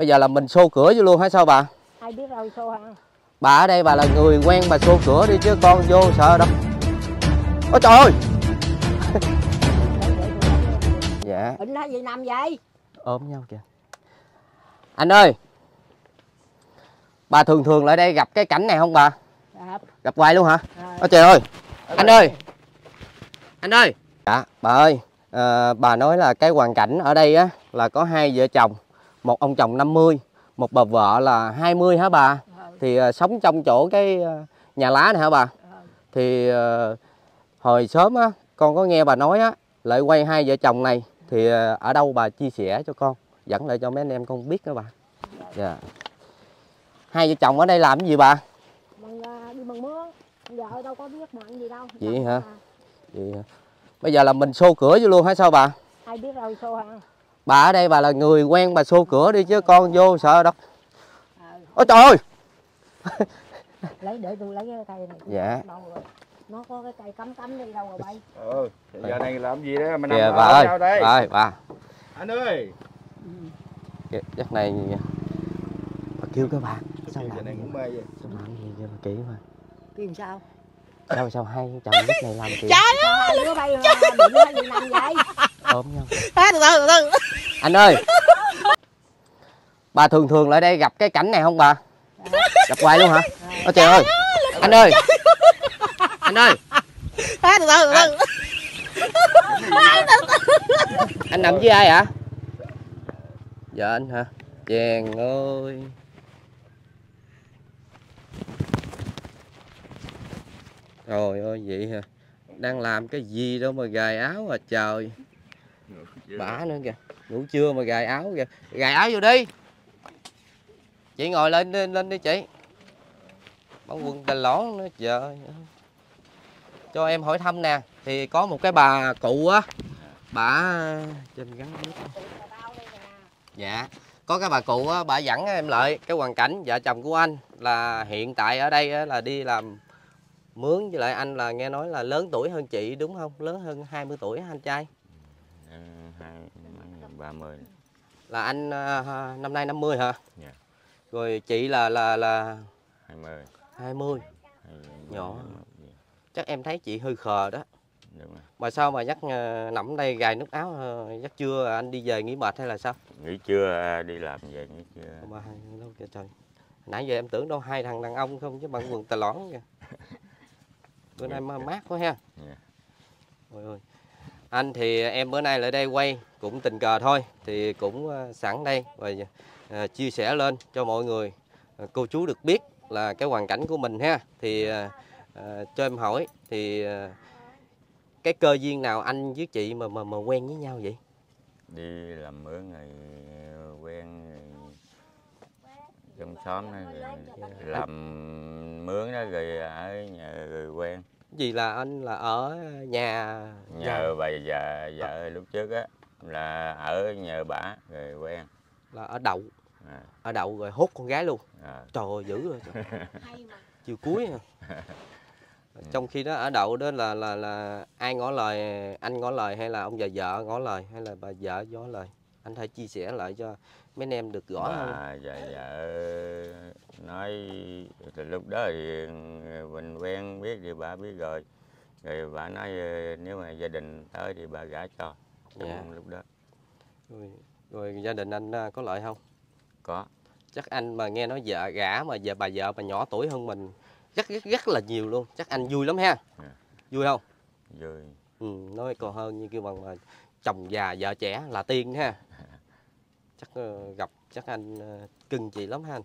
bây giờ là mình xô cửa vô luôn hả? Sao bà? Ai biết đâu xô hả? Bà ở đây bà là người quen bà xô cửa đi chứ con vô sợ đâu. Ôi trời ơi! Dạ. Bệnh nó gì nằm vậy? Ốm nhau kìa. Anh ơi! Bà thường thường lại đây gặp cái cảnh này không bà? Gặp. gặp hoài luôn hả? Rồi. ôi trời ơi! Anh ơi! Anh ơi! Dạ bà ơi ờ, bà nói là cái hoàn cảnh ở đây á là có hai vợ chồng một ông chồng 50 một bà vợ là 20 hả bà? Ờ, thì ờ, sống trong chỗ cái ờ, nhà lá này hả bà? Ờ. thì ờ, hồi sớm á con có nghe bà nói á lại quay hai vợ chồng này thì ờ, ở đâu bà chia sẻ cho con? Dẫn lại cho mấy anh em con biết đó bà. Dạ. Hai vợ chồng ở đây làm cái gì bà? Bằng à, đi bằng mướn giờ đâu có biết mượn gì đâu. Vậy hả? À, vậy hả? bây giờ là mình xô cửa vô luôn hả sao bà? Ai biết đâu xô hả bà ở đây bà là người quen bà xô cửa đi chứ con vô sợ đâu. Ờ, ôi trời ơi! Lấy để tôi lấy cái cây này. Dạ. nó có cái cây cắm cắm đi đâu rồi bay? Ừ thì giờ này làm gì đó mà nằm kìa ở bà ơi. đây? Bà ơi bà. Anh ơi! Kìa, chắc này bà kêu cái bà. Sao làm này gì cũng mà? mê vậy. Sao làm gì cho kỹ mà? Sao sao sao vợ chồng lúc này làm sao hai đứa bay à, bệnh nó gì nằm vậy ốm nhau. Anh ơi. Bà thường thường lại đây gặp cái cảnh này không bà? Gặp hoài luôn hả? Ôi trời ơi. anh ơi. anh ơi. Anh, anh nằm với ai hả? Dạ anh hả? Chèn ơi trời ơi vậy hả? Đang làm cái gì đâu mà gài áo à trời. Bả nữa kìa ngủ trưa mà gài áo kìa. Gài áo vô đi. Chị ngồi lên lên, lên đi chị. Bóng quần tà lón nữa trời cho em hỏi thăm nè thì có một cái bà cụ á bà trên gắn nước. Dạ có cái bà cụ á bà dẫn em lại cái hoàn cảnh vợ chồng của anh là hiện tại ở đây á, là đi làm mướn với lại anh là nghe nói là lớn tuổi hơn chị đúng không? Lớn hơn 20 tuổi hả anh trai? Ừ, hai ba mươi. Là anh à, năm nay 50 hả? Dạ. rồi chị là là là hai mươi. 20 Hai- Nhỏ. Dạ, chắc em thấy chị hơi khờ đó. Đúng rồi. Mà sao mà dắt à, nằm đây gài nút áo à, dắt trưa anh đi về nghỉ mệt hay là sao? Nghỉ trưa à, đi làm về nghỉ trưa. Mà đâu kìa trời. Nãy giờ em tưởng đâu hai thằng đàn ông không chứ bằng quần tà lõn kìa bữa nay mà mát quá ha Dạ. Ôi ơi. Anh thì em bữa nay lại đây quay cũng tình cờ thôi thì cũng à, sẵn đây và à, chia sẻ lên cho mọi người à, cô chú được biết là cái hoàn cảnh của mình ha thì à, cho em hỏi thì à, cái cơ duyên nào anh với chị mà mà mà quen với nhau vậy? đi làm mướn rồi quen rồi trong xóm rồi làm mướn đó rồi ở nhà rồi quen. Vì là anh? Là ở nhà nhờ bà già vợ lúc trước á là ở nhờ bả rồi quen. Là ở đậu. À, ở đậu rồi hốt con gái luôn. à, Trời ơi dữ rồi. Trời. Chiều cuối à. Trong khi đó ở đậu đó là là là ai ngỏ lời? Anh ngỏ lời hay là ông già vợ ngỏ lời? Hay là bà vợ ngỏ lời anh phải chia sẻ lại cho mấy anh em được rõ hơn bà già vợ nói từ lúc đó thì mình quen biết thì bà biết rồi. Rồi bà nói ờ, nếu mà gia đình tới thì bà gả cho. Trong Dạ. lúc đó. Rồi, rồi gia đình anh à, có lợi không? Có. Chắc anh mà nghe nói vợ gả mà giờ bà vợ mà nhỏ tuổi hơn mình rất rất rất là nhiều luôn. Chắc anh vui lắm ha. Dạ. vui không? Rồi ừ, nói còn hơn như kêu bằng mà chồng già vợ trẻ là tiên ha chắc ờ, gặp chắc anh ờ, cưng chị lắm ha anh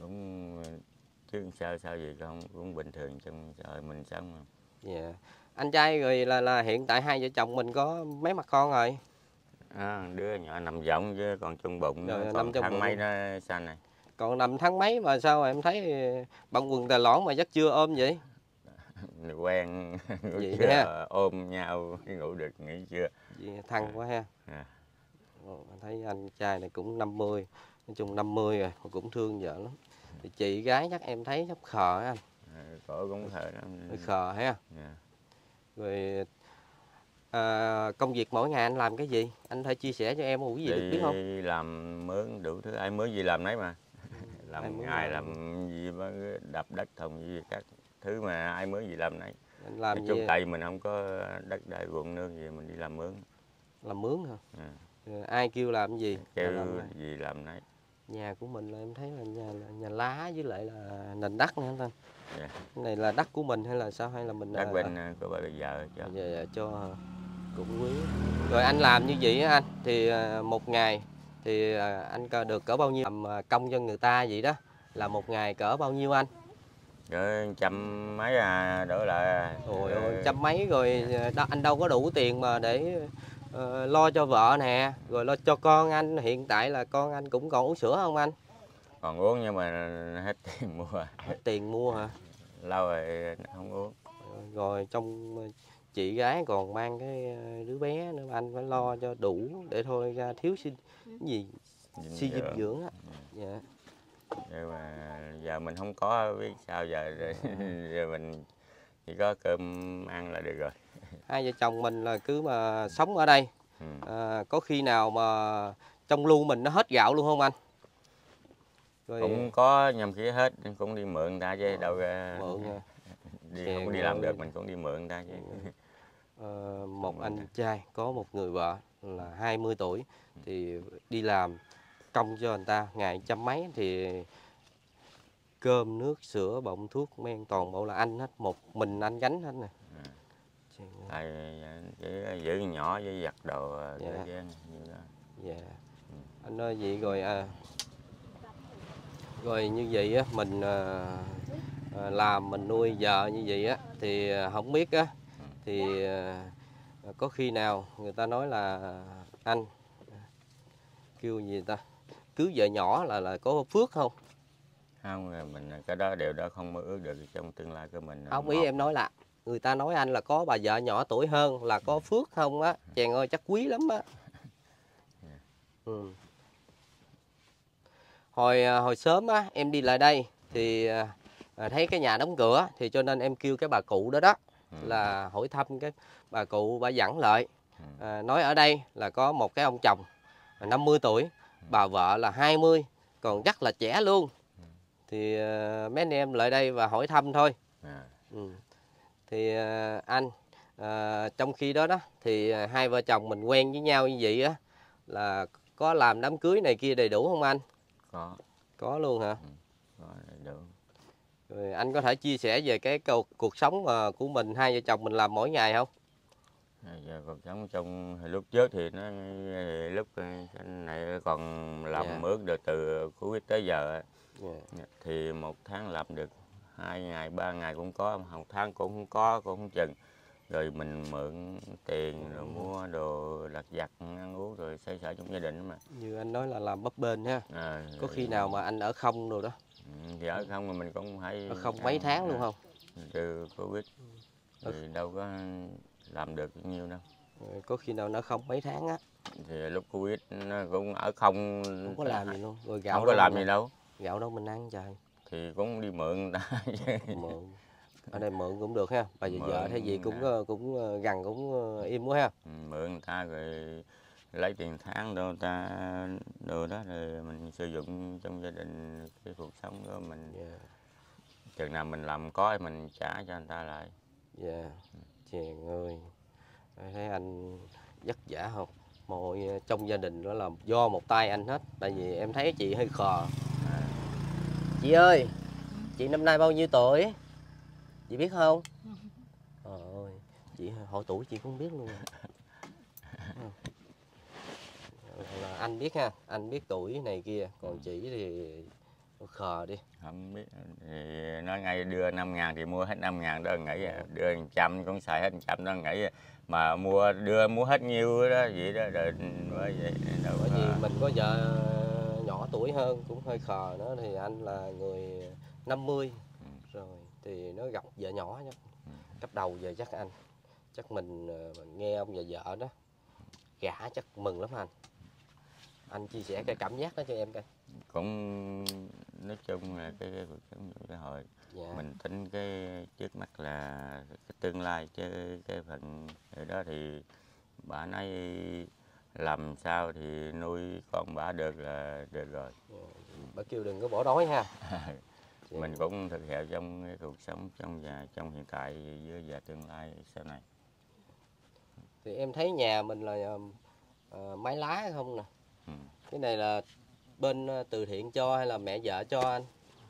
cũng chứ sao sao gì không cũng bình thường trong trời mình sống mà. Dạ. Anh trai rồi là là hiện tại hai vợ chồng mình có mấy mặt con rồi? à, đứa nhỏ nằm rộng chứ còn trong bụng Rồi, còn trong tháng bụng. mấy nó xanh này Còn nằm tháng mấy mà sao em thấy bận quần tà lõn mà dắt chưa ôm vậy? quen ngủ Vậy ha. ôm nhau ngủ được nghỉ trưa Vậy thăng quá ha. À. Anh thấy anh trai này cũng 50, nói chung 50 rồi mà cũng thương vợ lắm. Thì chị gái chắc em thấy chắc khờ á anh, À, cổ cũng lắm hơi khờ ha. Dạ. Rồi à, công việc mỗi ngày anh làm cái gì anh thể chia sẻ cho em một cái gì được biết không đi làm mướn đủ thứ ai mướn gì làm nấy mà ai làm mướn ngày làm. làm gì mà đập đất thùng gì các thứ mà ai mướn gì làm nấy anh nói làm chung gì tại mình không có đất đai ruộng nương gì mình đi làm mướn làm mướn hả À. Ai kêu làm gì? Kêu làm gì? làm nấy. Nhà của mình là em thấy là nhà là nhà lá với lại là nền đất nữa anh Thanh. Dạ. cái này là đất của mình hay là sao? Hay là mình đất à, bên à, của bà bây giờ cho. Dạ, dạ, cho cũng quý. Rồi anh làm như vậy á anh thì à, một ngày thì anh cỡ- được cỡ bao nhiêu? Làm công cho người ta vậy đó là một ngày cỡ bao nhiêu anh? Rồi trăm mấy à đỡ lại. Ôi ơi, Rồi trăm mấy rồi à, đó, anh đâu có đủ tiền mà để ờ, lo cho vợ nè rồi lo cho con anh. Hiện tại là con anh cũng còn uống sữa không anh? Còn uống nhưng mà hết tiền mua hết tiền mua hả? Lâu rồi không uống. Rồi trong ờ, chị gái còn mang cái ờ, đứa bé nữa anh phải lo cho đủ để thôi ra thiếu sinh gì? Suy dinh dưỡng. á. Dạ. Nhưng mà giờ mình không có biết sao giờ rồi, giờ mình chỉ có cơm ăn là được rồi hai vợ chồng mình là cứ mà sống ở đây. Ừ. à, có khi nào mà trong lu mình nó hết gạo luôn không anh? Rồi cũng có nhầm khi hết cũng đi mượn người ta chứ đâu ra mượn à. đi Chèn không đi làm được mình cũng đi mượn người ta chứ. Ờ, một anh trai có một người vợ là 20 tuổi thì đi làm công cho người ta ngày trăm mấy thì cơm nước sữa bọng thuốc men toàn bộ là anh hết một mình anh gánh hết nè Ừ. Chỉ giữ nhỏ với giặt đồ Dạ. dạ. như đó dạ anh nói vậy rồi à, rồi như vậy á mình à, à, làm mình nuôi vợ như vậy á thì à, không biết á thì à, có khi nào người ta nói là anh kêu gì ta cưới vợ nhỏ là là có phước không không mình cái đó điều đó không mơ ước được trong tương lai của mình không ý em nói là người ta nói anh là có bà vợ nhỏ tuổi hơn là có phước không á? Chàng ơi chắc quý lắm á. Ừ. hồi à, hồi sớm á em đi lại đây thì à, à, thấy cái nhà đóng cửa thì cho nên em kêu cái bà cụ đó đó là hỏi thăm cái bà cụ bà dẫn lại. À, nói ở đây là có một cái ông chồng là 50 tuổi bà vợ là 20 còn rất là trẻ luôn. Thì à, mấy anh em lại đây và hỏi thăm thôi. Ừ. Thì à, anh à, trong khi đó đó thì à, hai vợ chồng mình quen với nhau như vậy á là có làm đám cưới này kia đầy đủ không anh? có Có luôn hả? có đầy đủ Rồi anh có thể chia sẻ về cái câu, cuộc sống mà của mình hai vợ chồng mình làm mỗi ngày không? Giờ cuộc sống trong lúc trước thì nó lúc cái này còn làm Dạ. mướn được từ Covid tới giờ Dạ. thì một tháng làm được hai ngày ba ngày cũng có một tháng cũng không có cũng không chừng. Rồi mình mượn tiền rồi mua đồ lặt vặt ăn uống rồi xoay sở trong gia đình mà. Như anh nói là làm bấp bênh ha. à, Có khi nào mà anh ở không rồi đó, ừ, thì ở không mà mình cũng phải ở không mấy tháng luôn không? từ Covid. Ở- thì đâu có làm được nhiêu đâu. Rồi Có khi nào nó không mấy tháng á, thì lúc Covid nó cũng ở không không có làm gì luôn. Rồi gạo không có làm gì đâu. Gạo đâu mình ăn trời. Thì cũng đi mượn người ta mượn. Ở đây mượn cũng được ha. Bà Mượn vợ hay gì cũng ờ, cũng ờ, gần cũng ờ, im quá ha. Ừ, mượn người ta rồi lấy tiền tháng đâu ta đồ đó rồi mình sử dụng trong gia đình cái cuộc sống của mình dạ. chừng nào mình làm có thì mình trả cho người ta lại. Dạ. Chèn ơi thấy anh vất vả không? Mọi trong gia đình đó là do một tay anh hết tại vì em thấy chị hơi khờ chị ơi chị năm nay bao nhiêu tuổi? Chị biết không? Trời ơi chị hỏi tuổi chị cũng không biết luôn. Là anh biết ha anh biết tuổi này kia còn chị thì khờ đi. Không biết thì nói ngay đưa 5 ngàn thì mua hết 5 ngàn đó nghĩ à. đưa 100 cũng xài hết 100 đó nghĩ à. mà mua đưa mua hết nhiêu đó vậy đó rồi vậy đâu bởi vì mình có vợ tuổi hơn cũng hơi khờ nữa thì anh là người 50 rồi thì nó gặp vợ nhỏ chắc cấp đầu giờ chắc anh. Chắc mình, ờ, mình nghe ông và vợ đó gả chắc mừng lắm anh. Anh chia sẻ cái cảm giác đó cho em coi. Cũng nói chung là cái, cái cuộc sống xã hội dạ. mình tính cái trước mắt là cái tương lai chứ cái phần đó thì bà nói làm sao thì nuôi con bà được là được rồi. Bà kêu đừng có bỏ đói ha. Mình cũng thực hiện trong cái cuộc sống trong và trong hiện tại với và tương lai sau này. Thì em thấy nhà mình là uh, mái lá không nè? Ừ. cái này là bên ờ, từ thiện cho hay là mẹ vợ cho anh?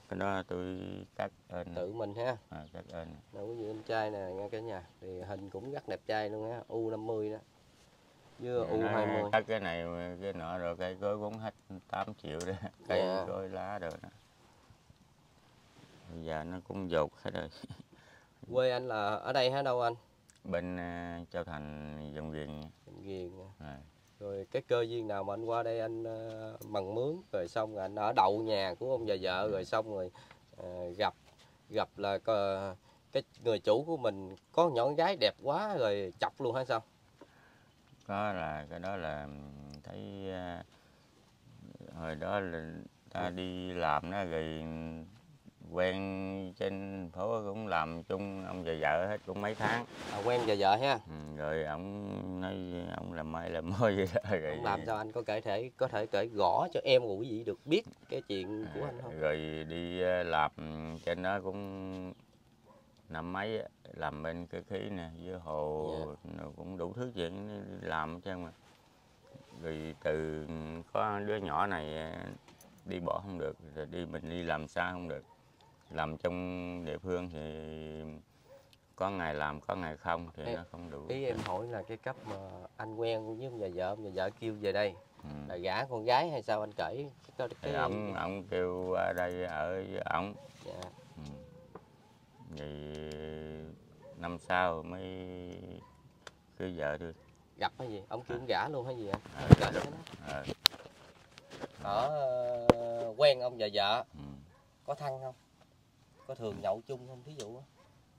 Cái đó tôi cắt ơn tự mình ha. À, cắt ơn đâu có gì anh trai nè nghe cả nhà. Thì hình cũng rất đẹp trai luôn á u 50 đó với u Nó 20 cắt cái này cái nọ rồi cây cối cũng hết 8 triệu đó. Cây Dạ. cối lá rồi đó. Bây giờ nó cũng dột hết rồi. Quê anh là ở đây hả? Đâu anh? Bên à, Châu Thành dòng viện ghiền à, rồi cái cơ duyên nào mà anh qua đây anh mần mướn rồi xong rồi anh ở đậu nhà của ông già vợ rồi xong rồi ờ, gặp gặp là cái người chủ của mình có nhỏ gái đẹp quá rồi chọc luôn hay sao có là cái đó là thấy à, hồi đó là ta đi làm đó rồi quen trên phố cũng làm chung ông già vợ hết cũng mấy tháng. À, quen già vợ ha? Ừ, rồi ông nói ông làm mai làm môi vậy đó rồi Ông làm sao anh có kể thể có thể kể gõ cho em của quý vị được biết cái chuyện của anh không? rồi đi ờ, làm trên đó cũng năm mấy làm bên cơ khí nè với hồ nó cũng đủ thứ chuyện làm trơn mà. Rồi từ có đứa nhỏ này ờ, đi bỏ không được rồi đi mình đi làm xa không được. Làm trong địa phương thì có ngày làm có ngày không thì Em- nó không đủ. ý em hỏi là cái cấp mà anh quen với ông già vợ ông già vợ kêu về đây ừ. là gả con gái hay sao? Anh kể cái, thì cái, ổng ổng kêu qua đây ở với ổng. Dạ. Vậy năm sau mới cưới vợ tôi. gặp hay gì ông kêu ông gả luôn hay gì anh À, cái đó. Ờ, ở ờ, quen ông già vợ ừ. có thăng không có thường nhậu chung không thí dụ á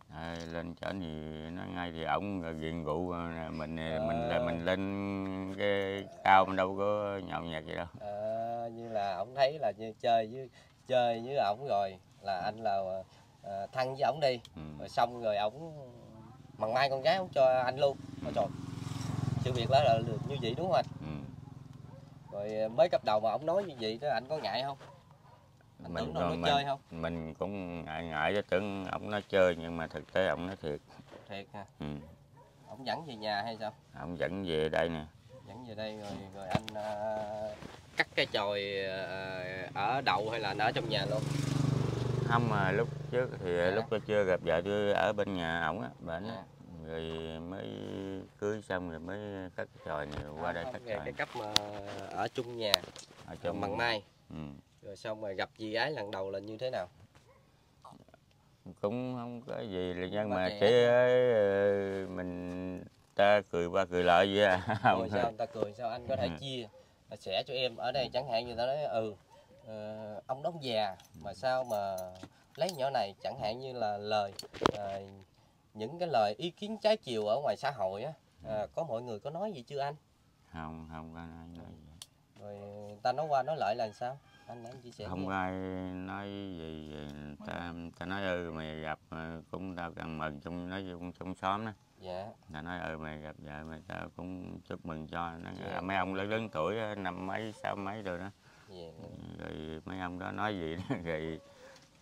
À, lên trển thì nó ngay thì ổng ghiền rượu à, mình Ờ. mình là mình lên cái cao mình đâu có nhậu nhẹt gì đâu. Ờ, như là ông thấy là như chơi với chơi với ổng rồi là anh là ờ, thăng với ổng đi Ừ. rồi xong rồi ổng mằng mai con gái ổng cho anh luôn Ôi trời sự việc đó là như vậy đúng không anh Ừ. rồi mới cấp đầu mà ổng nói như vậy đó anh có ngại không anh tưởng đâu còn nói chơi không mình cũng ngại ngại cho tưởng ổng nói chơi nhưng mà thực tế ổng nói thiệt. thiệt ha Ừ. ổng dẫn về nhà hay sao Ổng dẫn về đây nè. dẫn về đây rồi rồi anh ờ, cắt cái chòi ờ, ở đậu hay là anh ở trong nhà luôn không mà lúc trước thì Dạ. lúc tôi chưa gặp vợ tôi ở bên nhà ổng á bệnh á Dạ. rồi mới cưới xong rồi mới cắt chòi này qua đây cắt chòi cái cấp mà ở chung nhà ở trong mằng mai ừ. rồi xong rồi gặp chị gái lần đầu là như thế nào cũng không có gì là nhưng mà chỉ ờ, mình ta cười qua cười lại vậy à rồi không sao người ta cười sao anh có thể Ừ. chia sẻ cho em ở đây chẳng hạn như ta nói ừ ờ, ông đóng già mà sao mà lấy nhỏ này? Chẳng hạn như là lời ờ, những cái lời ý kiến trái chiều ở ngoài xã hội á. Ờ, có mọi người có nói gì chưa anh? Không không có ai nói gì. rồi ta nói qua nói lại là sao? Anh anh chia sẻ không nghe. ai nói gì vậy. ta ta nói ừ mày gặp cũng tao càng mừng trong nói chung trong xóm đó. Dạ. Ta nói ừ mày gặp vợ mày tao cũng chúc mừng cho nó. Dạ. mấy ông lớn lớn tuổi năm mấy sáu mấy rồi đó dạ rồi mấy ông đó nói gì đó rồi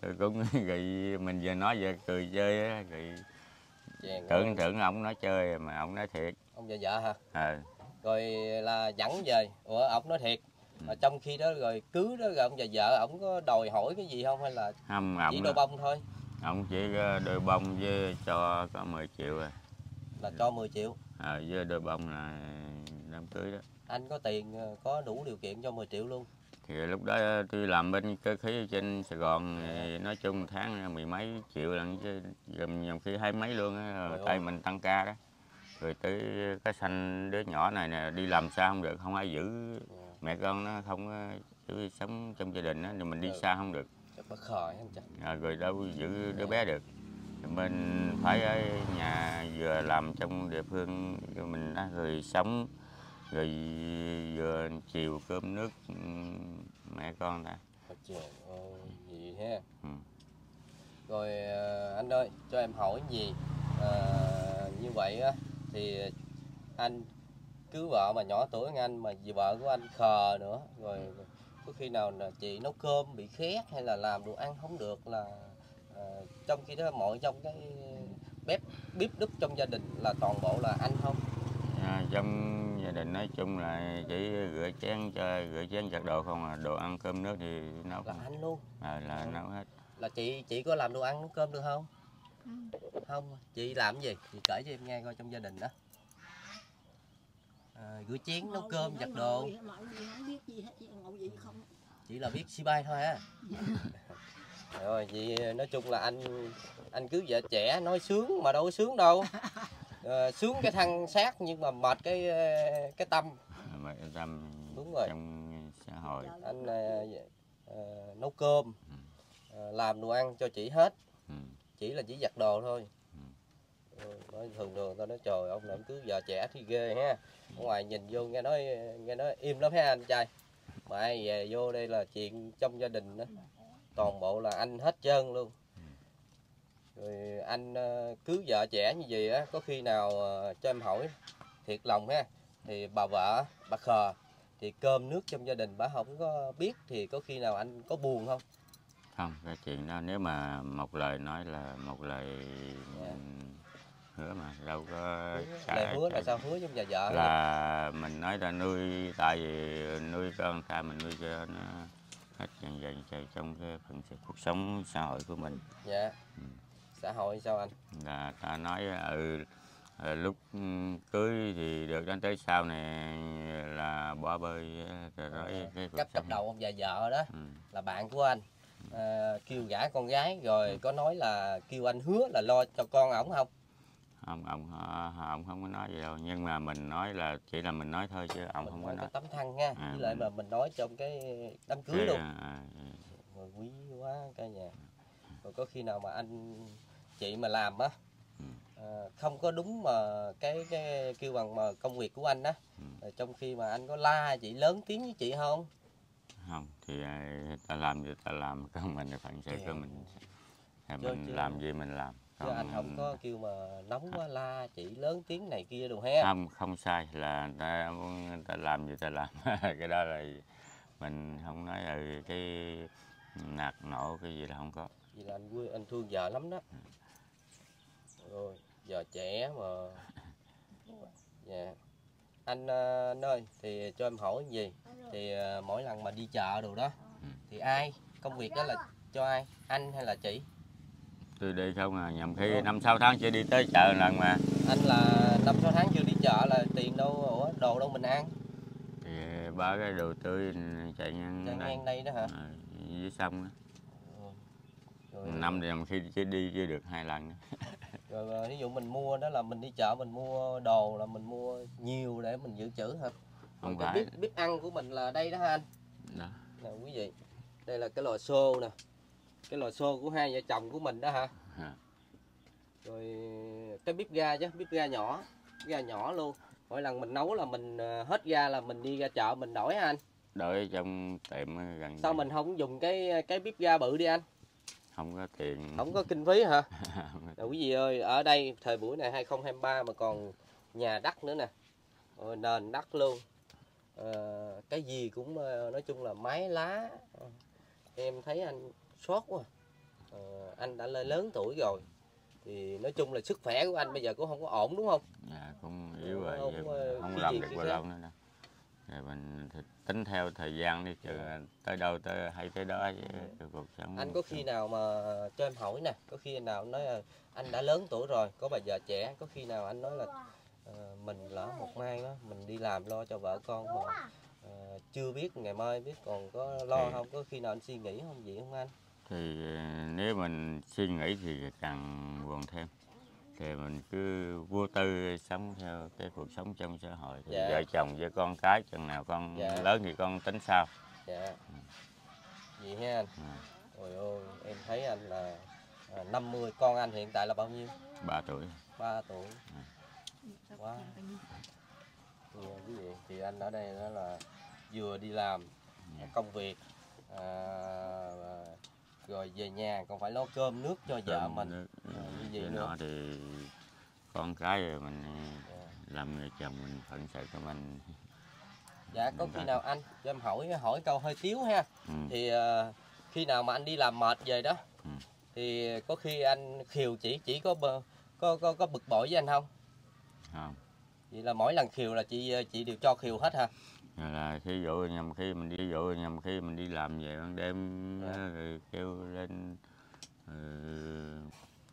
tôi cũng rồi mình vừa nói vừa cười chơi á rồi tưởng tưởng ông nói chơi mà ông nói thiệt. Ông già vợ hả? Ờ. Rồi là dẫn về. Ủa ổng nói thiệt. Ừ. mà trong khi đó rồi cứu đó rồi ông già vợ ổng có đòi hỏi cái gì không hay là không chỉ ông đôi bông thôi? ông chỉ có đôi bông với cho có 10 triệu à. Là cho 10 triệu? Ờ với đôi bông là đám cưới đó. Anh có tiền ờ, có đủ điều kiện cho 10 triệu luôn thì lúc đó tôi làm bên cơ khí trên Sài Gòn thì nói chung tháng mười mấy triệu lần chứ nhiều khi hai mấy luôn á tay mình tăng ca đó. Rồi tới cái sanh đứa nhỏ này nè đi làm sao không được không ai giữ. Mẹ con nó không giữ sống trong gia đình á thì mình đi Ừ. xa không được. À, rồi đâu giữ đứa bé được. Mình phải ở nhà vừa làm trong địa phương mình đã rồi sống rồi vừa chiều cơm nước ừm, mẹ con ta Ôi trời ơi gì ha? Ừ. rồi ờ, anh ơi cho em hỏi gì? Ờ, như vậy á thì anh cứu vợ mà nhỏ tuổi hơn anh mà vì vợ của anh khờ nữa. Rồi có khi nào là chị nấu cơm bị khét hay là làm đồ ăn không được là ờ, trong khi đó mọi trong cái bếp bếp núc trong gia đình là toàn bộ là anh không À, trong gia đình nói chung là chỉ rửa chén cho rửa chén giặt đồ không à đồ ăn cơm nước thì nấu là anh luôn. À, là nấu hết. Là chị chị có làm đồ ăn nấu cơm được không? Không chị làm cái gì? Chị kể cho em nghe coi trong gia đình đó. À, rửa chén nấu cơm giặt đồ. mọi gì không biết gì hết chị ngồi gì không. Chỉ là biết xi bay thôi á rồi vậy nói chung là anh anh cứ vợ trẻ nói sướng mà đâu có sướng đâu Ờ, sướng cái thân xác nhưng mà mệt cái cái tâm. Mà tâm Đúng rồi. trong xã hội. Anh ờ, ờ, nấu cơm ờ, làm đồ ăn cho chị hết. Ừ. chỉ là chỉ giặt đồ thôi. Ừ, nói thường thường tao nói trời ông làm cứ giờ trẻ thì ghê ha. Ở ngoài nhìn vô nghe nói nghe nói im lắm ha anh trai? Mà ai về vô đây là chuyện trong gia đình đó. Toàn bộ là anh hết trơn luôn rồi anh ờ, cưới vợ trẻ như vậy á có khi nào ờ, cho em hỏi thiệt lòng ha. Thì bà vợ bà khờ thì cơm nước trong gia đình bà không có biết thì có khi nào anh có buồn không? Không cái chuyện đó nếu mà một lời nói là một lời Dạ. ừm, hứa mà đâu có lời trả- hứa là sao hứa trong nhà vợ là mình nói là nuôi tại vì nuôi con ta mình nuôi cho nó hết dần dần trong cái phần cuộc sống xã hội của mình. Dạ xã hội sao anh? Là ta nói ừ ờ, lúc ừ, cưới thì được đến tới sau này là bỏ bơi ờ, rồi nói cái cấp sống. đầu ông già vợ đó ừ. là bạn của anh. À, kêu gả con gái rồi có nói là kêu anh hứa là lo cho con ổng không? Không ông ờ, ông không có nói gì đâu nhưng mà mình nói là chỉ là mình nói thôi chứ ông không có nói tấm thân ha À, với lại mình- mà mình nói trong cái đám cưới luôn. à, à, rồi quý quá cả nhà. Rồi có khi nào mà anh chị mà làm á Ừ. à, không có đúng mà cái cái kêu bằng mà công việc của anh á. Ừ. Rồi trong khi mà anh có la chị lớn tiếng với chị không? Không thì à, ta làm gì ta làm con mình phận sự của mình. Thì Chứ- mình chứ- làm gì mình làm. Chứ anh không có kêu mà nóng quá la chị lớn tiếng này kia đồ he. Không không sai là ta muốn ta làm gì ta làm. Cái đó là mình không nói ừ cái nạt nổ cái gì là không có. Vì là anh anh thương vợ lắm đó rồi giờ trẻ mà. Dạ. Anh ờ, anh ơi thì cho em hỏi gì? Thì ờ, mỗi lần mà đi chợ đồ đó Ừ. thì ai? Công việc đó là cho ai? Anh hay là chị? Tôi đi không à nhầm khi năm sáu tháng chưa đi tới chợ lần mà. Anh là năm sáu tháng chưa đi chợ là tiền đâu ủa, đồ đâu mình ăn? Thì ba cái đồ tươi chạy ngang Chạy đây. ngang đây đó hả? À, dưới sông đó. năm thì nhầm khi chỉ đi chưa được hai lần. rồi, ví dụ mình mua đó là mình đi chợ mình mua đồ là mình mua nhiều để mình dự trữ hả? Không cái phải bếp bếp ăn của mình là đây đó ha anh. Đó nè quý vị đây là cái lò xô nè. Cái lò xô của hai vợ chồng của mình đó hả? À. rồi cái bếp ga chứ bếp ga nhỏ ga nhỏ luôn. Mỗi lần mình nấu là mình ờ, hết ga là mình đi ra chợ mình đổi hả anh. Đổi trong tiệm gần sao mình không dùng cái cái bếp ga bự đi anh không có tiền. Không có kinh phí hả? Không Nè, quý vị ơi ở đây thời buổi này 2023 mà còn nhà đất nữa nè. Nền đất luôn. Ờ, cái gì cũng ờ, nói chung là mái lá. Em thấy anh sót quá. Ờ, anh đã lên lớn tuổi rồi. Thì nói chung là sức khỏe của anh bây giờ cũng không có ổn đúng không? Dạ cũng yếu rồi Không, không khi làm được bao lâu nữa đâu rồi mình thì tính theo thời gian đi chứ tới đâu tới hay tới đó chứ cái cuộc sống anh có khi nào mà cho em hỏi nè có khi nào nói là anh đã lớn tuổi rồi có bà vợ trẻ có khi nào anh nói là ờ, mình lỡ một mai đó mình đi làm lo cho vợ con mà ờ, chưa biết ngày mai biết còn có lo Thì- không có khi nào anh suy nghĩ không vậy không anh? Thì ờ, nếu mình suy nghĩ thì càng buồn thêm thì mình cứ vô tư sống theo cái cuộc sống trong xã hội thì Dạ. vợ chồng với con cái chừng nào con Dạ. lớn thì con tính sao dạ vậy ha anh Ừ. ôi ôi em thấy anh là à, 50 con anh hiện tại là bao nhiêu ba tuổi 3 tuổi Wow. Thì, quý vị thì anh ở đây đó là vừa đi làm Dạ. công việc à, à, rồi về nhà còn phải nấu cơm nước cho vợ Cơm mình. cái vậy nọ thì con cái rồi mình làm người chồng mình phận sự cho mình. Dạ có khi nào anh cho em hỏi hỏi câu hơi tiếu ha. Ừ. thì ờ, khi nào mà anh đi làm mệt về đó Ừ. thì có khi anh khiều chỉ chỉ có bơ- có có có bực bội với anh không? Không. Vậy là mỗi lần khiều là chị chị đều cho khiều hết hả là thí dụ nhằm khi mình đi dụ nhằm khi mình đi làm về ban đêm Dạ. á, rồi kêu lên ừ,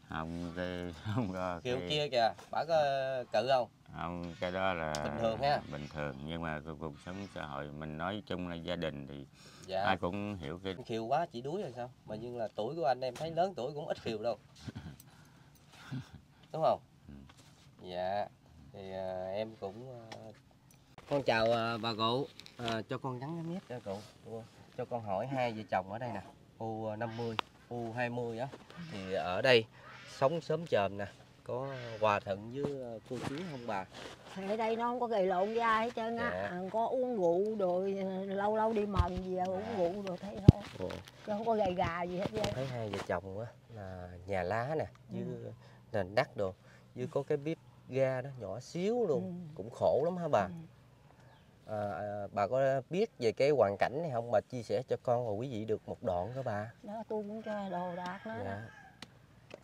không cái không có cái, kia kìa bà có cự không không cái đó là Bình thường ha? bình thường nhưng mà cuộc sống xã hội mình nói chung là gia đình thì dạ ai cũng hiểu cái khiều quá chỉ đuối rồi sao mà nhưng là tuổi của anh em thấy lớn tuổi cũng ít khiều đâu đúng không Ừ. dạ thì ờ, em cũng ờ, con chào ờ, bà cụ. Ờ, cho con nhắn cái mic cho cụ. Cho con hỏi hai vợ chồng ở đây nè. U 50 u 20 á. Thì ở đây sống sớm chờm nè. Có hòa thuận với ờ, cô chú không bà? Ở đây nó không có gầy lộn với ai hết trơn á. Dạ. à, có uống rượu rồi ờ, lâu lâu đi mần gì à, uống rượu rồi thấy thôi. Ồ. chứ không có gầy gà gì hết trơn. Thấy hai vợ chồng á là nhà lá nè với Ừ. nền đất đồ với có cái bếp ga đó nhỏ xíu luôn. Ừ. cũng khổ lắm hả bà? Ừ. à, bà có biết về cái hoàn cảnh này không bà chia sẻ cho con và quý vị được một đoạn đó bà đó tôi cũng cho đồ đạc nó đó. dạ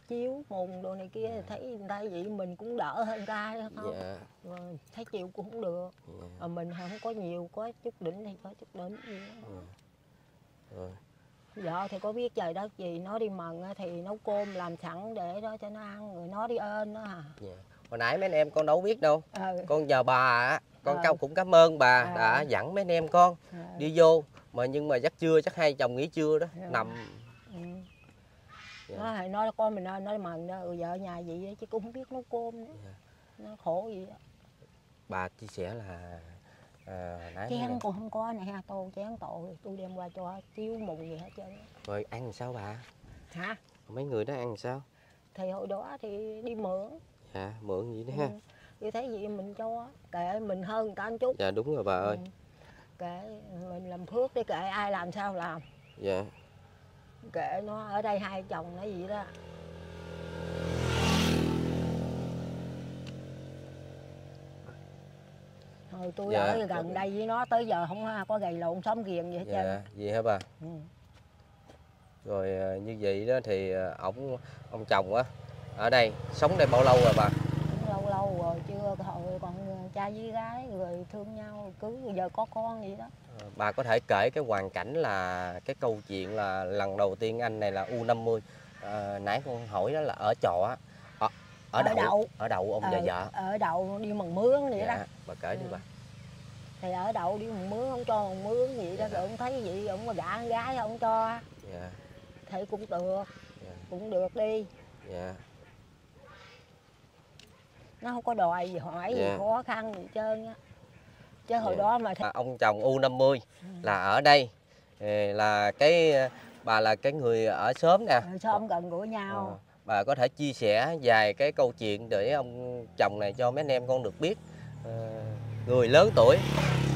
chiếu mùng đồ này kia thấy người ta vậy mình cũng đỡ hơn người ta không dạ, rồi thấy chịu cũng không được dạ. mà mình không có nhiều có chút đỉnh thì có chút đỉnh gì đó. Ừ. rồi vợ thì có biết trời đất gì nó đi mần thì nấu cơm làm sẵn để đó cho nó ăn rồi nó đi ơn đó à dạ. hồi nãy mấy anh em con đâu biết đâu ừ. con nhờ bà á con Ờ. cao cũng cảm ơn bà Ờ. đã dẫn mấy anh em con ừ. đi vô mà nhưng mà chắc trưa chắc hai chồng nghỉ trưa đó Dạ. nằm Ừ. Dạ. nó nói con mình nên nó đi mần đó ừ, vợ nhà vậy đó, chứ cũng không biết nấu cơm nữa Dạ. nó khổ gì đó bà chia sẻ là à, nãy chén cũng không có nè ha tô chén tội tôi đem qua cho chiếu mùng gì hết trơn rồi ăn làm sao bà hả mấy người đó ăn làm sao thì hồi đó thì đi mượn dạ mượn gì đó ha thì thấy gì mình cho kệ mình hơn người ta một chút dạ đúng rồi bà ơi Ừ. kệ mình làm phước đi kệ ai làm sao làm dạ kệ nó ở đây hai chồng nó gì đó Hồi tôi Dạ. ở gần đây với nó tới giờ không có gầy lộn xóm giềng gì hết trơn. dạ gì hả bà Ừ. rồi à, như vậy đó thì à, ổng ông chồng á ở đây sống đây bao lâu rồi bà lâu rồi chưa hồi còn cha với gái rồi thương nhau cứ giờ có con vậy đó. Ờ, bà có thể kể cái hoàn cảnh là cái câu chuyện là lần đầu tiên anh này là U50 à, nãy con hỏi đó là ở trọ á, ở, ở, Ở đậu, đậu. ở đậu ông và Ở- vợ Ở đậu đi mần mướn vậy đó. dạ, bà kể đi Ừ. bà Thì ở đậu đi mần mướn không cho mần mướn vậy đó Dạ. rồi ông thấy vậy ông mà gả con gái không cho dạ thì cũng được dạ cũng được đi dạ nó không có đòi gì hỏi gì Dạ. khó khăn gì trơn á chứ hồi Dạ. đó mà à, ông chồng U50 Ừ. là ở đây ờ, là cái bà là cái người ở xóm nè xóm gần gũi nhau Ờ, bà có thể chia sẻ vài cái câu chuyện để ông chồng này cho mấy anh em con được biết Ờ, người lớn tuổi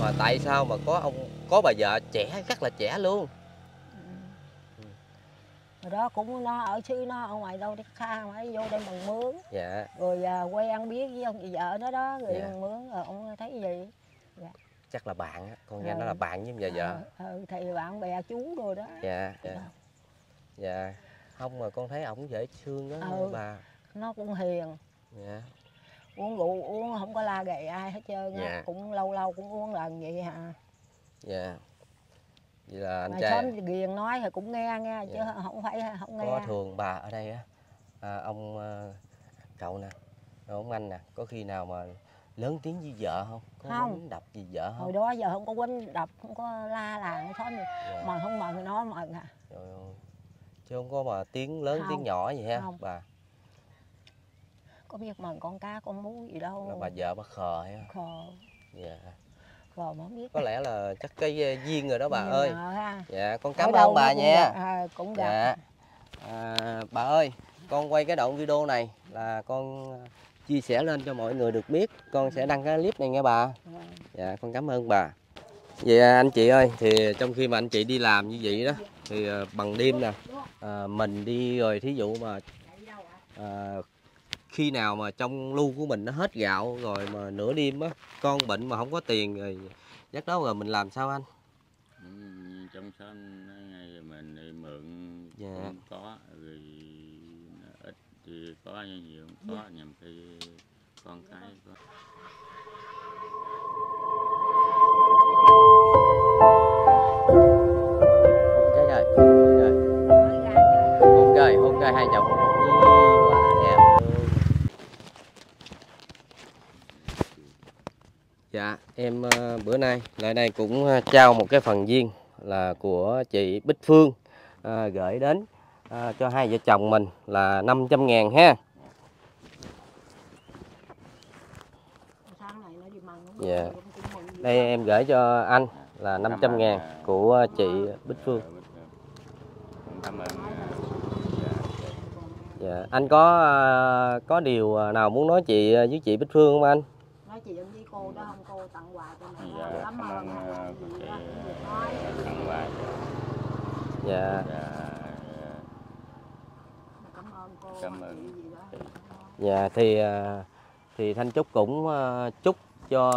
mà tại sao mà có ông có bà vợ trẻ rất là trẻ luôn. Hồi đó cũng nó ở xứ nó ở ngoài đâu đi xa mà vô đây bằng mướn. Dạ. Rồi à, quen biết với ông chị vợ nó đó rồi Dạ. mướn rồi ông thấy gì? Chắc là bạn á con nghe nó Ờ. là bạn với bà vợ. Ờ, ừ, thì bạn bè chú rồi đó. Dạ dạ. dạ. Không mà con thấy ổng dễ thương đó Ừ. bà. nó cũng hiền. Dạ. Uống rượu uống không có la gầy ai hết trơn á Dạ. cũng lâu lâu cũng uống lần vậy hả? Dạ vậy là anh mà trai xóm ghiền nói thì cũng nghe nghe chứ Dạ. không phải không nghe có thường bà ở đây á à, ông à, cậu nè ông anh nè có khi nào mà lớn tiếng với vợ không có Không. đánh đập gì vợ hồi không đó giờ không có quýnh đập không có la làng xóm gì dạ. mà không thì nó mần à Trời ơi. chứ không có mà tiếng lớn tiếng Không. nhỏ gì ha Không. bà có biết mần con cá con mú gì là đâu bà vợ bà khờ không khờ dạ mà không biết. Có lẽ là chắc cái ờ, duyên rồi đó bà Nhiều ơi. ha. dạ con cảm ơn bà cũng nha. gặp, à, cũng gặp. Dạ. À, bà ơi con quay cái đoạn video này là con chia sẻ lên cho mọi người được biết. Con sẽ đăng cái clip này nghe bà. À, Dạ con cảm ơn bà. Vậy à, anh chị ơi thì trong khi mà anh chị đi làm như vậy đó thì bằng đêm nè à, mình đi rồi thí dụ mà à, khi nào mà trong lu của mình nó hết gạo rồi mà nửa đêm á con bệnh mà không có tiền rồi giấc đó rồi mình làm sao anh? Trong ngay rồi mình đi mượn Dạ. cũng có rồi ít thì có nhiều không có nhằm khi con cái có. Hôn cây hôn cây hai chồng dạ em ờ, bữa nay lại đây cũng ờ, trao một cái phần duyên là của chị Bích Phương à, gửi đến à, cho hai vợ chồng mình là 500 ngàn ha. Dạ. đây em gửi cho anh là 500 ngàn của chị Bích Phương. Cảm ơn dạ anh có có điều nào muốn nói chị với chị Bích Phương không anh? Nói chuyện với cô đó không cô tặng quà cho mẹ Dạ, cảm cảm ơn chị, Được nói. Tặng quà. Dạ. Cảm ơn cô Cảm ơn. gì đó. Dạ thì à, thì Thanh Trúc cũng à, chúc cho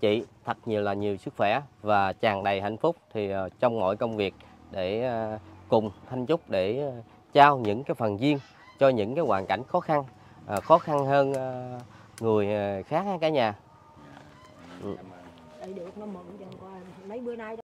chị thật nhiều là nhiều sức khỏe và tràn đầy hạnh phúc. Thì à, trong mọi công việc để à, cùng Thanh Trúc để à, trao những cái phần duyên cho những cái hoàn cảnh khó khăn à, khó khăn hơn à, người à, khác cả nhà. Ơn. Đây được nó mượn cho mấy bữa nay